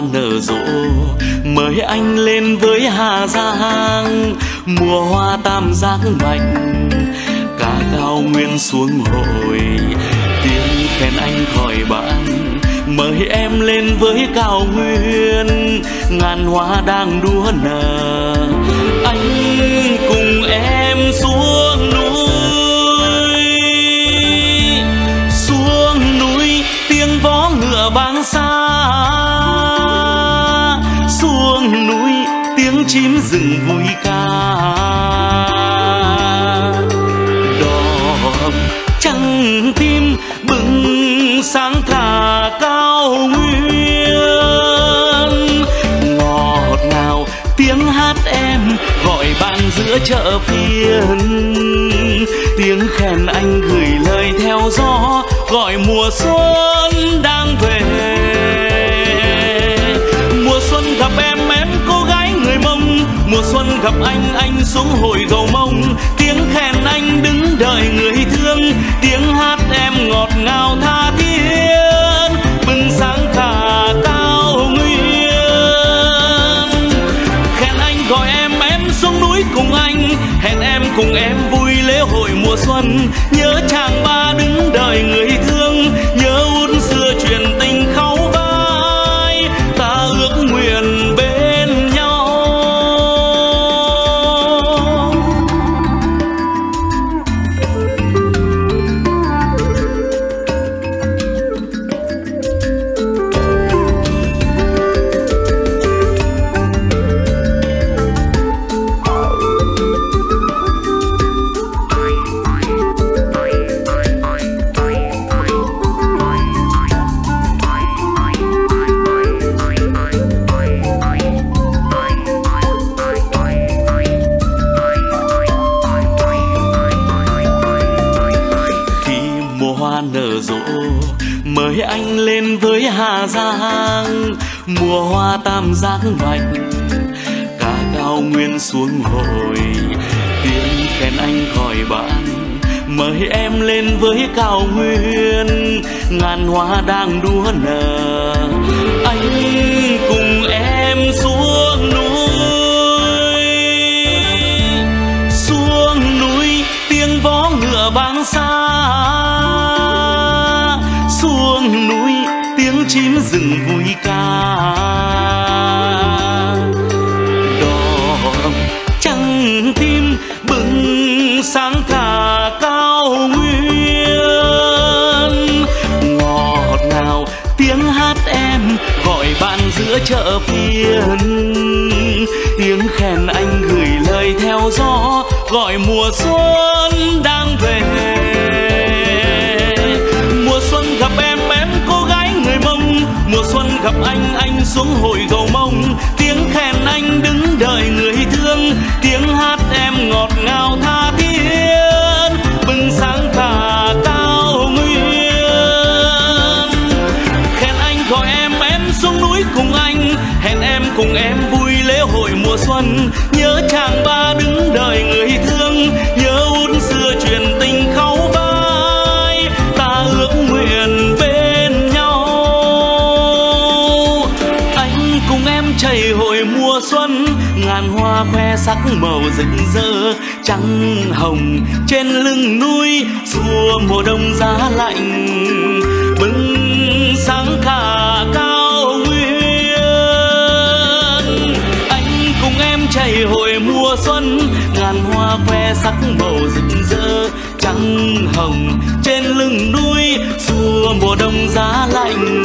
nở rộ. Mời anh lên với hà giang mùa hoa tam giác mạch cả cao nguyên xuống hồi tiếng khen anh khỏi bạn. Mời em lên với cao nguyên, ngàn hoa đang đua nở. Chim rừng vui ca. Đỏ trăng tim bừng sáng thả cao nguyên. Ngọt ngào tiếng hát em gọi bạn giữa chợ phiên. Tiếng khen anh gửi lời theo gió gọi mùa xuân đang về. Mùa xuân gặp em gặp anh anh xuống hồi gầu mông. Tiếng khen anh đứng đợi người thương, tiếng hát em ngọt ngào tha thiết. Bừng sáng cả cao nguyên. Khen anh gọi em em xuống núi cùng anh. Hẹn em cùng em vui lễ hội mùa xuân. Nhớ chàng ba đứng đợi người nở rộ. Mời anh lên với hà giang, mùa hoa tam giác mạch. Cả cao nguyên xuống hồi, tiếng khen anh khỏi bạn. Mời em lên với cao nguyên, ngàn hoa đang đua nở. Anh cùng chim rừng vui ca. Đỏ trăng tim bừng sáng cả cao nguyên. Ngọt ngào tiếng hát em gọi bạn giữa chợ phiên tiếng khen anh gửi lời theo gió gọi mùa xuân đang về. Mùa xuân gặp anh anh xuống hồi gầu mông tiếng khen anh đứng đợi người thương, tiếng hát em ngọt ngào tha cùng em chảy hội mùa xuân, ngàn hoa khoe sắc màu rực rỡ, trắng hồng trên lưng núi, xua mùa đông giá lạnh. Bừng sáng cả cao nguyên. Anh cùng em chảy hội mùa xuân, ngàn hoa khoe sắc màu rực rỡ, trắng hồng trên lưng núi, xua mùa đông giá lạnh.